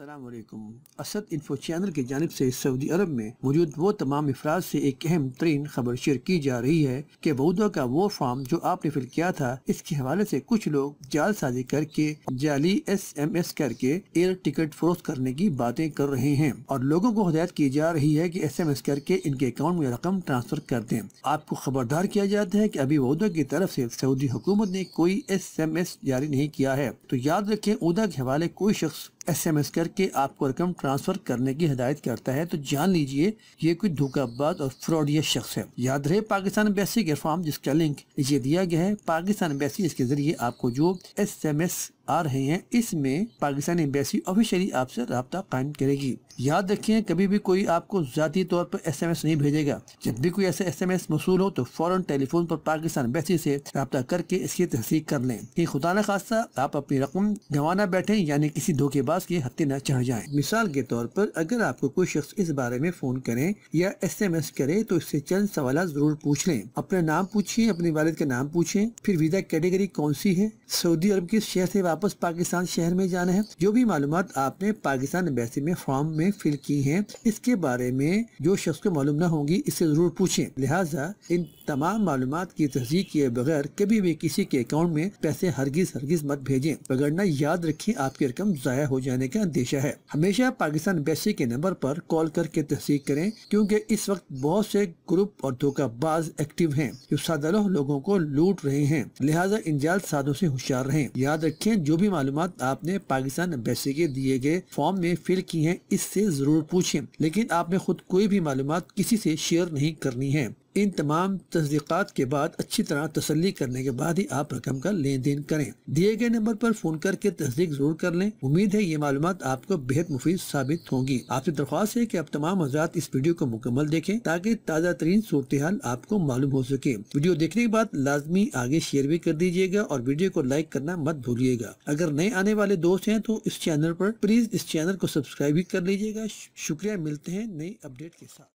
असलकुम Asad info channel की जानब से सऊदी अरब में मौजूद वो तमाम अफराज से एक अहम तरीन खबर शेयर की जा रही है कि बऊदा का वो फॉर्म जो आपने फिल किया था, इसके हवाले से कुछ लोग जालसाजी करके, जाली एस एम एस करके एयर टिकट फरोख्त करने की बातें कर रहे हैं और लोगों को हदायत की जा रही है की एस एम एस करके इनके अकाउंट में रकम ट्रांसफ़र कर दें। आपको खबरदार किया जाता है की अभी बऊदा की तरफ़ से सऊदी हुकूमत ने कोई एस एम एस जारी नहीं किया है। तो याद रखें, उदा के हवाले कोई शख्स एस एम एस करके आपको रकम ट्रांसफ़र करने की हिदायत करता है तो जान लीजिए, ये कोई धोखाबाज और फ्रॉडिया शख्स है। याद रहे पाकिस्तान बेसिक फॉर्म, जिसका लिंक ये दिया गया है, पाकिस्तान बेसी इसके ज़रिए आपको जो एस एम एस आ रहे हैं, इसमें पाकिस्तानी एम्बेसी ऑफिशियली आपसे रहा कायम करेगी। याद रखें कभी भी कोई आपको जाती तौर पर एसएमएस नहीं भेजेगा। जब भी कोई ऐसा एसएमएस मसूल हो तो फ़ौरन टेलीफोन पर पाकिस्तान एम्बेसी से रबता करके इसकी तहसीक कर लें। कि खुदा न खासा आप अपनी रकम गंवाना बैठे, यानी किसी धोखेबाज के हत्या न चढ़ जाए। मिसाल के तौर पर अगर आपको कोई शख्स इस बारे में फ़ोन करे या एस एम एस करे तो इससे चंद सवाल ज़रूर पूछ लें। अपना नाम पूछिए, अपने वालिद का नाम पूछें फिर वीज़ा कैटेगरी कौन सी है? सऊदी अरब किस शहर से वापस पाकिस्तान शहर में जाना है? जो भी मालूम आपने पाकिस्तान एम्बेसी में फॉर्म में फिल की है, इसके बारे में जो शख्स को मालूम न होगी, इससे ज़रूर पूछे। लिहाजा, इन तमाम मालूम की तस्दीक किए बगैर कभी भी किसी के अकाउंट में पैसे हरगिज हरगिज मत भेजें। वगरना याद रखें, आपकी रकम जाया हो जाने का अंदेशा है। हमेशा पाकिस्तान बैसी के नंबर पर कॉल करके तस्दीक करें, क्योंकि इस वक्त बहुत से ग्रुप और धोखाबाज एक्टिव हैं, जो सादा लोगों को लूट रहे हैं। लिहाजा इन जाल साधों से होशियार रहें। याद रखें, जो भी मालूम आपने पाकिस्तान एम्बेसी के दिए गए फॉर्म में फिल की है, इससे ज़रूर पूछें। लेकिन आपने खुद कोई भी मालूम किसी से शेयर नहीं करनी है। इन तमाम तस्दीक़ात के बाद अच्छी तरह तसली करने के बाद ही आप रकम का लेन देन करें। दिए गए नंबर पर फ़ोन करके तस्दीक ज़रूर कर लें। उम्मीद है ये मालूम आपको बेहद मुफीद साबित होंगी। आपसे दरख्वास्त है कि आप तमाम हजरात इस वीडियो को मुकम्मल देखें ताकि ताज़ा तरीन सूरत हाल आपको मालूम हो सके। वीडियो देखने के बाद लाजमी आगे शेयर भी कर दीजिएगा और वीडियो को लाइक करना मत भूलिएगा। अगर नए आने वाले दोस्त हैं तो इस चैनल पर प्लीज़ इस चैनल को सब्सक्राइब भी कर लीजिएगा। शुक्रिया, मिलते हैं नई अपडेट के साथ।